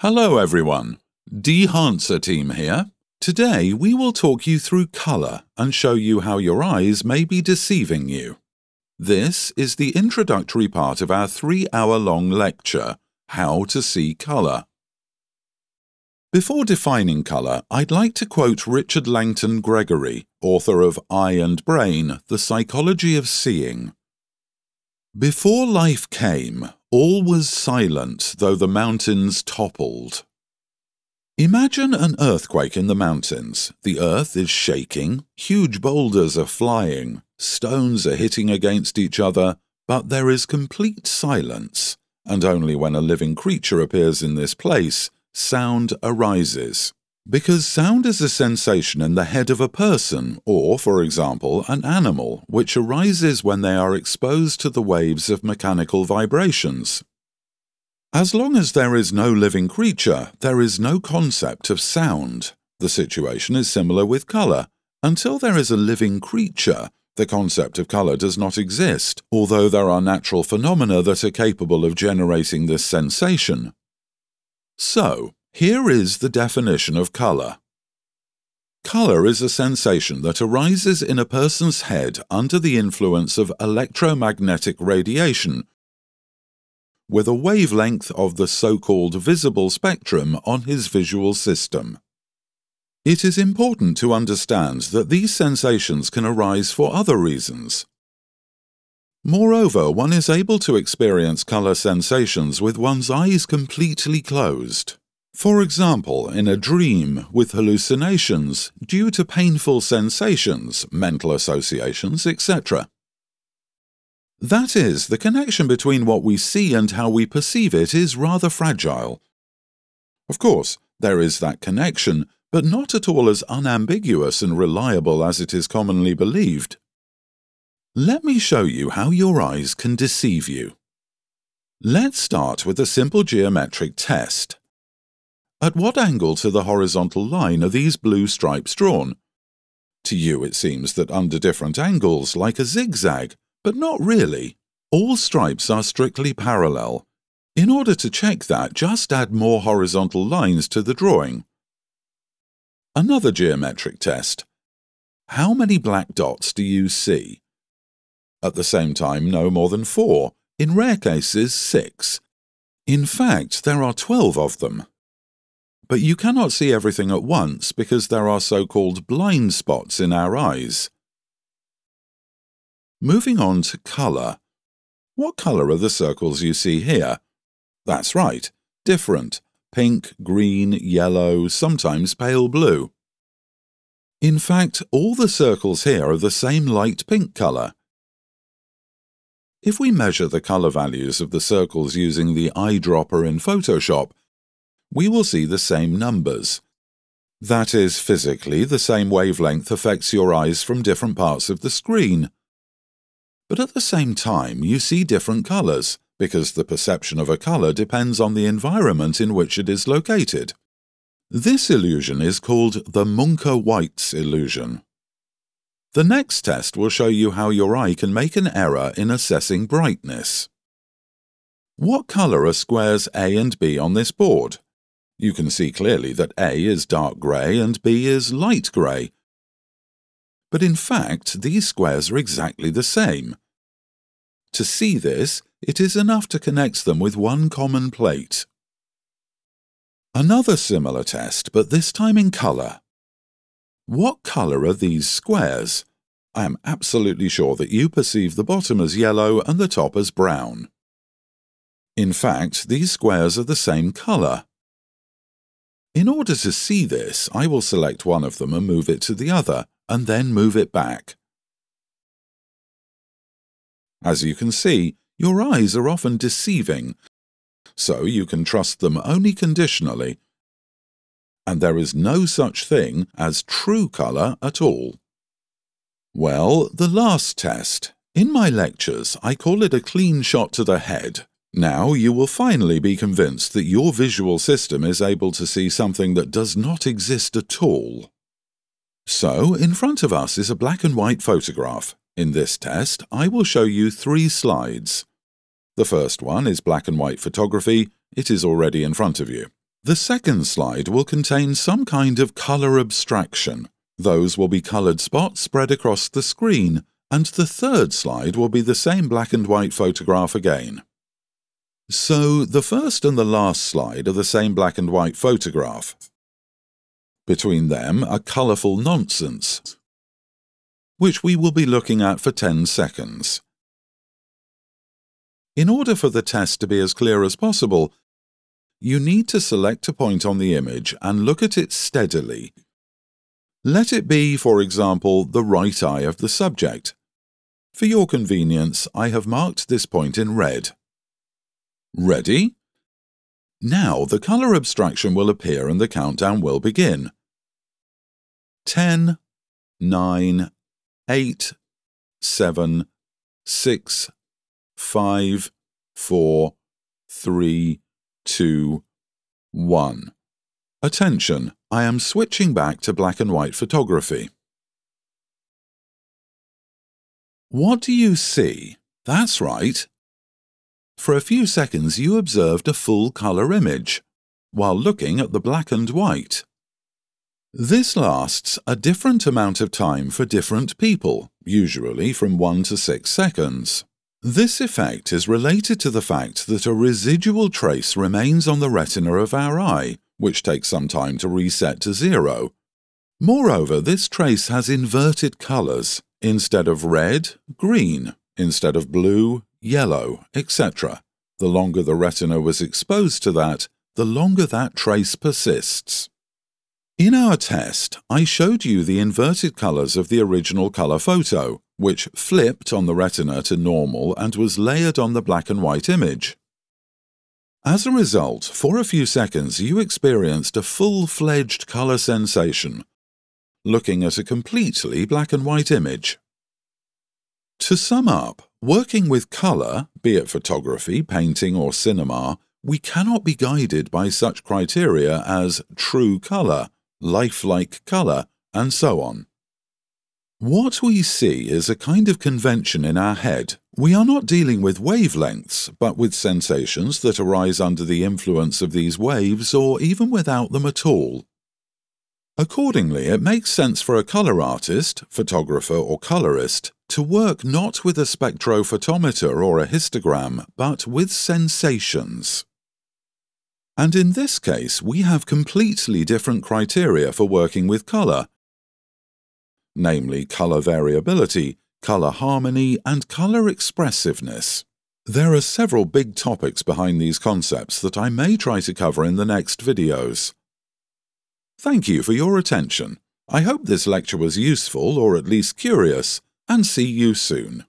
Hello everyone, Dehancer team here. Today we will talk you through colour and show you how your eyes may be deceiving you. This is the introductory part of our three-hour-long lecture, How to See Colour. Before defining colour, I'd like to quote Richard Langton Gregory, author of Eye and Brain, The Psychology of Seeing. Before life came, all was silent, though the mountains toppled. Imagine an earthquake in the mountains. The earth is shaking, huge boulders are flying, stones are hitting against each other, but there is complete silence, and only when a living creature appears in this place, sound arises. Because sound is a sensation in the head of a person, or, for example, an animal, which arises when they are exposed to the waves of mechanical vibrations. As long as there is no living creature, there is no concept of sound. The situation is similar with colour. Until there is a living creature, the concept of colour does not exist, although there are natural phenomena that are capable of generating this sensation. So, here is the definition of colour. Colour is a sensation that arises in a person's head under the influence of electromagnetic radiation with a wavelength of the so-called visible spectrum on his visual system. It is important to understand that these sensations can arise for other reasons. Moreover, one is able to experience colour sensations with one's eyes completely closed. For example, in a dream with hallucinations due to painful sensations, mental associations, etc. That is, the connection between what we see and how we perceive it is rather fragile. Of course, there is that connection, but not at all as unambiguous and reliable as it is commonly believed. Let me show you how your eyes can deceive you. Let's start with a simple geometric test. At what angle to the horizontal line are these blue stripes drawn? To you it seems that under different angles, like a zigzag, but not really. All stripes are strictly parallel. In order to check that, just add more horizontal lines to the drawing. Another geometric test. How many black dots do you see? At the same time, no more than four, in rare cases, six. In fact, there are twelve of them. But you cannot see everything at once because there are so-called blind spots in our eyes. Moving on to colour. What colour are the circles you see here? That's right, different. Pink, green, yellow, sometimes pale blue. In fact, all the circles here are the same light pink colour. If we measure the colour values of the circles using the eyedropper in Photoshop, we will see the same numbers. That is, physically, the same wavelength affects your eyes from different parts of the screen. But at the same time, you see different colours, because the perception of a colour depends on the environment in which it is located. This illusion is called the Munker-White's illusion. The next test will show you how your eye can make an error in assessing brightness. What colour are squares A and B on this board? You can see clearly that A is dark grey and B is light grey. But in fact, these squares are exactly the same. To see this, it is enough to connect them with one common plate. Another similar test, but this time in colour. What colour are these squares? I am absolutely sure that you perceive the bottom as yellow and the top as brown. In fact, these squares are the same colour. In order to see this, I will select one of them and move it to the other, and then move it back. As you can see, your eyes are often deceiving, so you can trust them only conditionally, and there is no such thing as true colour at all. Well, the last test. In my lectures, I call it a clean shot to the head, now you will finally be convinced that your visual system is able to see something that does not exist at all. So, in front of us is a black and white photograph. In this test, I will show you three slides. The first one is black and white photography. It is already in front of you. The second slide will contain some kind of colour abstraction. Those will be coloured spots spread across the screen, and the third slide will be the same black and white photograph again. So the first and the last slide are the same black and white photograph. Between them are colourful nonsense, which we will be looking at for 10 seconds. In order for the test to be as clear as possible, you need to select a point on the image and look at it steadily. Let it be, for example, the right eye of the subject. For your convenience, I have marked this point in red. Ready? Now the colour abstraction will appear and the countdown will begin. 10, 9, 8, 7, 6, 5, 4, 3, 2, 1. Attention, I am switching back to black and white photography. What do you see? That's right. For a few seconds you observed a full colour image, while looking at the black and white. This lasts a different amount of time for different people, usually from 1 to 6 seconds. This effect is related to the fact that a residual trace remains on the retina of our eye, which takes some time to reset to zero. Moreover, this trace has inverted colours. Instead of red, green. Instead of blue, yellow, etc. The longer the retina was exposed to that, the longer that trace persists. In our test, I showed you the inverted colours of the original colour photo, which flipped on the retina to normal and was layered on the black and white image. As a result, for a few seconds you experienced a full-fledged colour sensation, looking at a completely black and white image. To sum up, working with colour, be it photography, painting or cinema, we cannot be guided by such criteria as true colour, lifelike colour, and so on. What we see is a kind of convention in our head. We are not dealing with wavelengths, but with sensations that arise under the influence of these waves or even without them at all. Accordingly, it makes sense for a colour artist, photographer or colourist to work not with a spectrophotometer or a histogram, but with sensations. And in this case, we have completely different criteria for working with colour namely colour variability, colour harmony, and colour expressiveness. There are several big topics behind these concepts that I may try to cover in the next videos. Thank you for your attention. I hope this lecture was useful or at least curious, and see you soon.